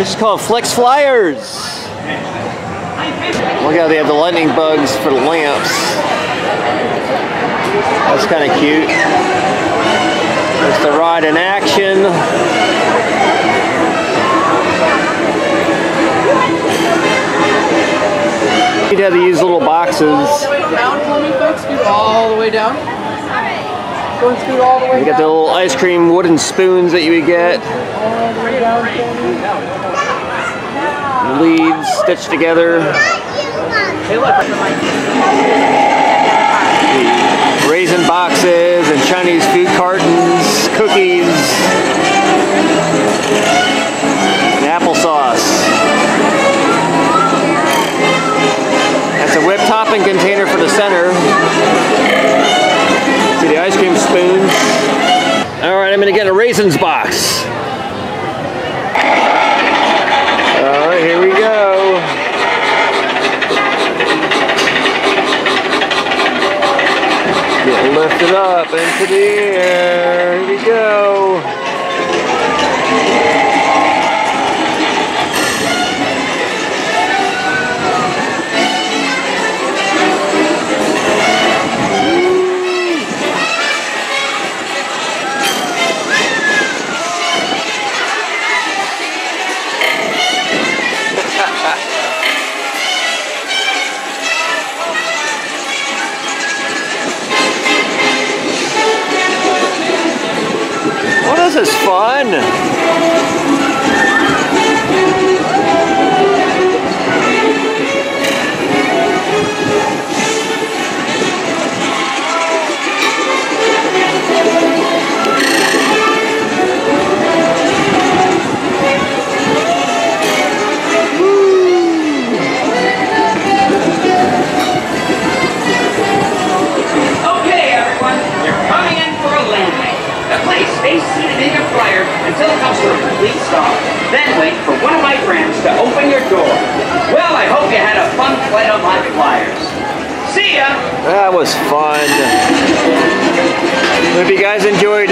This is called Flik's Flyers. Look how they have the lightning bugs for the lamps. That's kind of cute. There's the ride in action. You'd have to use little boxes. Folks. All the way down. Go and scoot all the way You got the little ice cream wooden spoons that you would get. All the way down for me. Leaves stitched together. Hey. Raisin boxes and Chinese food cartons, cookies, and applesauce. That's a whip topping container for the center. See the ice cream spoons. All right, I'm gonna get a raisins box. All right, here we go. Get lifted up into the air. Here we go. Is fun. Stay seated in your flyer until it comes to a complete stop. Then wait for one of my friends to open your door. Well, I hope you had a fun flight on my flyers. See ya! That was fun. Hope you guys enjoyed